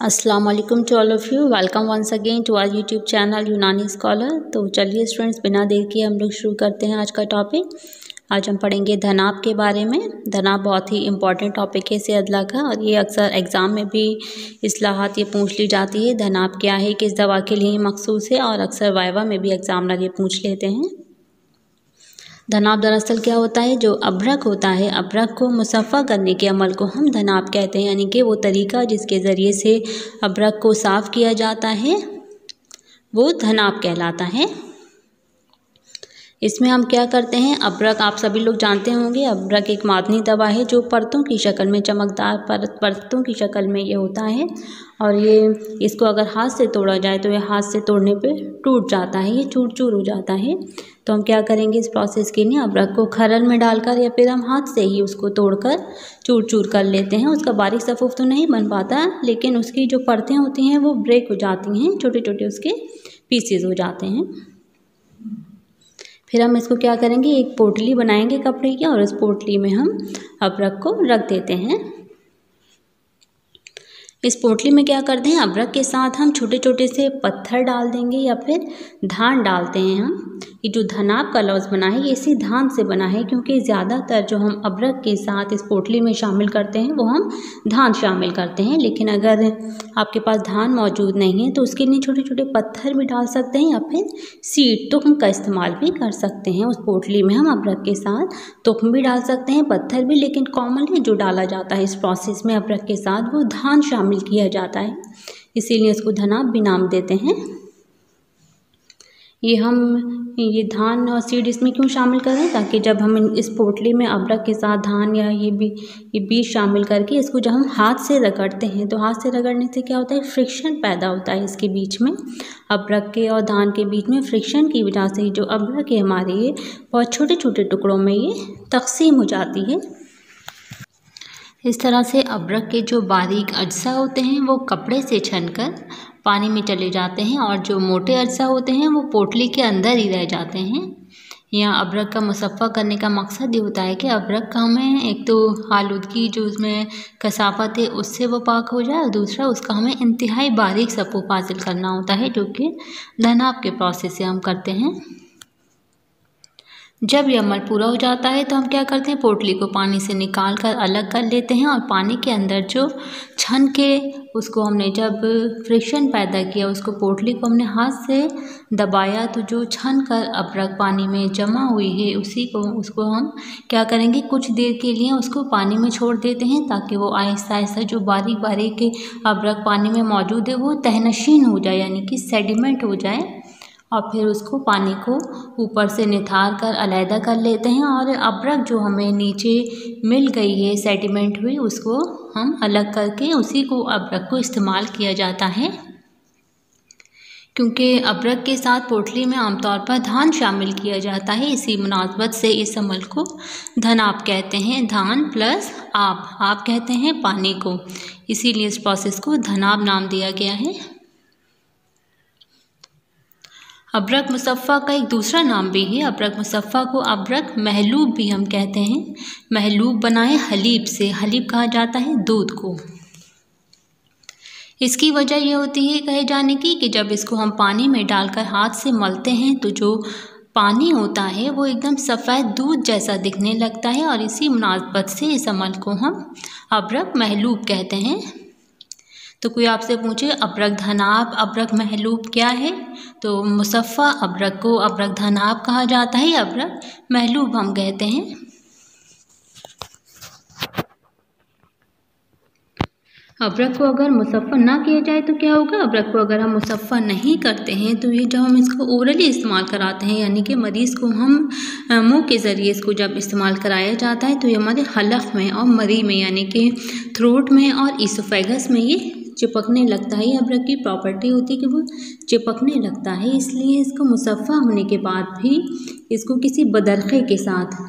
Aslam to all of you welcome once again to our YouTube channel Unani scholar तो चलिए students बिना देर किए हम लोग शुरू करते हैं आज का टॉपिक आज हम पढ़ेंगे धनाब के बारे में. धनाब बहुत ही इंपॉर्टेंट टॉपिक है इसे अदला का और ये अक्सर एग्ज़ाम में भी असलाहत ये पूछ ली जाती है. धनाब क्या है, किस दवा के लिए मखसूस है. और अक्सर वाइवा में भी एग्ज़ाम ये पूछ लेते हैं. धनाब दरअसल क्या होता है? जो अबरक होता है अबरक को मुसफ़ा करने के अमल को हम धनाब कहते हैं। यानी कि वो तरीका जिसके ज़रिए से अबरक को साफ़ किया जाता है, वो धनाब कहलाता है। इसमें हम क्या करते हैं? अबरक आप सभी लोग जानते होंगे, अब्रक एक मादनी दवा है जो परतों की शक्ल में चमकदार परत परतों की शक्ल में ये होता है और ये इसको अगर हाथ से तोड़ा जाए तो ये हाथ से तोड़ने पे टूट जाता है, ये चूर चूर हो जाता है। तो हम क्या करेंगे इस प्रोसेस के लिए? अबरक को खरल में डालकर या फिर हम हाथ से ही उसको तोड़कर चूर चूर कर लेते हैं। उसका बारीक सफ़ूफ तो नहीं बन पाता, लेकिन उसकी जो परतें होती हैं वो ब्रेक हो जाती हैं छोटे छोटे उसके पीसेज हो जाते हैं। फिर हम इसको क्या करेंगे? एक पोटली बनाएँगे कपड़े की और उस पोटली में हम अपरक को रख देते हैं। इस पोटली में क्या करते हैं? अदरक के साथ हम छोटे छोटे से पत्थर डाल देंगे या फिर धान डालते हैं हम। ये जो धनाब का लफ्ज़ बना है, ये इसी धान से बना है क्योंकि ज़्यादातर जो हम अदरक के साथ इस पोटली में शामिल करते हैं, वो हम धान शामिल करते हैं। लेकिन अगर आपके पास धान मौजूद नहीं है तो उसके लिए छोटे छोटे पत्थर भी डाल सकते हैं या फिर सीड तुख्म का इस्तेमाल भी कर सकते हैं। उस पोटली में हम अदरक के साथ तुख्म भी डाल सकते हैं, पत्थर भी। लेकिन कॉमनली जो डाला जाता है इस प्रोसेस में अदरक के साथ, वो धान शामिल किया जाता है। इसीलिए इसको धना भी नाम देते हैं। ये हम, ये धान और सीड इसमें क्यों शामिल करें? ताकि जब हम इस पोटली में अदरक के साथ धान या ये भी, ये बीज शामिल करके इसको जब हम हाथ से रगड़ते हैं तो हाथ से रगड़ने से क्या होता है? फ्रिक्शन पैदा होता है इसके बीच में। अदरक के और धान के बीच में फ्रिक्शन की वजह से जो अदरक है हमारे, ये बहुत छोटे छोटे टुकड़ों में ये तकसीम हो जाती है। इस तरह से अदरक के जो बारीक अज्जा होते हैं, वो कपड़े से छनकर पानी में चले जाते हैं और जो मोटे अज्जा होते हैं, वो पोटली के अंदर ही रह जाते हैं। यहाँ अबरक का मुसफ़ा करने का मकसद ये होता है कि अबरक का हमें एक तो आलूदगी जो उसमें कसाफत है, उससे वो पाक हो जाए और दूसरा उसका हमें इंतहाई बारीक सपूप हासिल करना होता है, जो कि धनाब के प्रोसेस से हम करते हैं। जब ये अमल पूरा हो जाता है तो हम क्या करते हैं? पोटली को पानी से निकाल कर अलग कर लेते हैं और पानी के अंदर जो छन के उसको हमने जब फ्रिक्शन पैदा किया, उसको पोटली को हमने हाथ से दबाया तो जो छन कर अबरक पानी में जमा हुई है, उसी को, उसको हम क्या करेंगे? कुछ देर के लिए उसको पानी में छोड़ देते हैं ताकि वो आहिस्ता आहिस्ता जो बारीक बारीक अबरक पानी में मौजूद है, वो तहनशीन हो जाए, यानी कि सेडिमेंट हो जाए। और फिर उसको पानी को ऊपर से निथार कर अलहदा कर लेते हैं और अबरक जो हमें नीचे मिल गई है सेडिमेंट हुई, उसको हम अलग करके उसी को अबरक को इस्तेमाल किया जाता है। क्योंकि अबरक के साथ पोटली में आमतौर पर धान शामिल किया जाता है, इसी मुनासबत से इस अमल को धनाब कहते हैं, धान प्लस आप आप कहते हैं पानी को। इसीलिए इस प्रोसेस को धनाब नाम दिया गया है। अबरक मुसफ़ा का एक दूसरा नाम भी है। अबरक मुसफ़ा को अबरक महलूब भी हम कहते हैं। महलूब बनाए हलीब से। हलीब कहा जाता है दूध को। इसकी वजह यह होती है कहे जाने की कि जब इसको हम पानी में डालकर हाथ से मलते हैं तो जो पानी होता है वो एकदम सफ़ेद दूध जैसा दिखने लगता है और इसी मुनासबत से इस अमल को हम अबरक महलूब कहते हैं। तो कोई आपसे पूछे अबरक धनाब अबरक महलूब क्या है? तो मुसफ़ा अबरक को अबरक धनाब कहा जाता है अबरक महलूब हम कहते हैं। अबरक को अगर मुसफ़ा ना किया जाए तो क्या होगा? अबरक को अगर हम मुसफ़ा नहीं करते हैं तो ये जब हम इसको ओरली इस्तेमाल कराते हैं, यानी कि मरीज़ को हम मुँह के ज़रिए इसको जब इस्तेमाल कराया जाता है तो ये हमारे हलफ में और मरी में, यानी कि थ्रोट में और ईसोफेगस में ये चिपकने लगता है अबरक की प्रॉपर्टी होती है कि वो चिपकने लगता है, इसलिए इसको मुसफ़ा होने के बाद भी इसको किसी बदरखे के साथ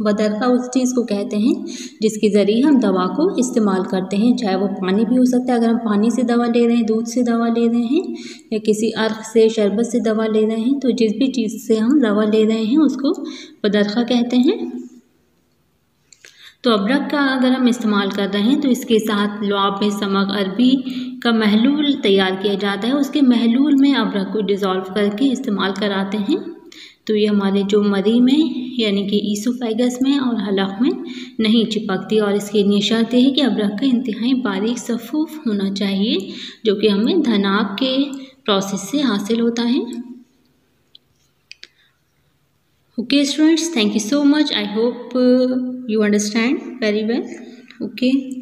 बदरका उस चीज़ को कहते हैं, जिसके ज़रिए हम दवा को इस्तेमाल करते हैं, चाहे वो पानी भी हो सकता है, अगर हम पानी से दवा ले रहे हैं, दूध से दवा ले रहे हैं, या किसी अर्क से, शरबत से दवा ले रहे हैं तो जिस भी चीज़ से हम दवा ले रहे हैं, उसको बदरखा कहते हैं। तो अबरक का अगर हम इस्तेमाल कर रहे हैं तो इसके साथ लुआब में समक अरबी का महलूल तैयार किया जाता है। उसके महलूल में अबरक को डिज़ोल्व करके इस्तेमाल कराते हैं। तो ये हमारे जो मरी में, यानी कि ईसोफेगस में और हलक में नहीं चिपकती और इसके लिए शर्त है कि अबरक का इंतहाई बारीक सफूफ होना चाहिए, जो कि हमें धनाब के प्रोसेस से हासिल होता है। Okay students thank you so much. I hope uh, you understand very well. Okay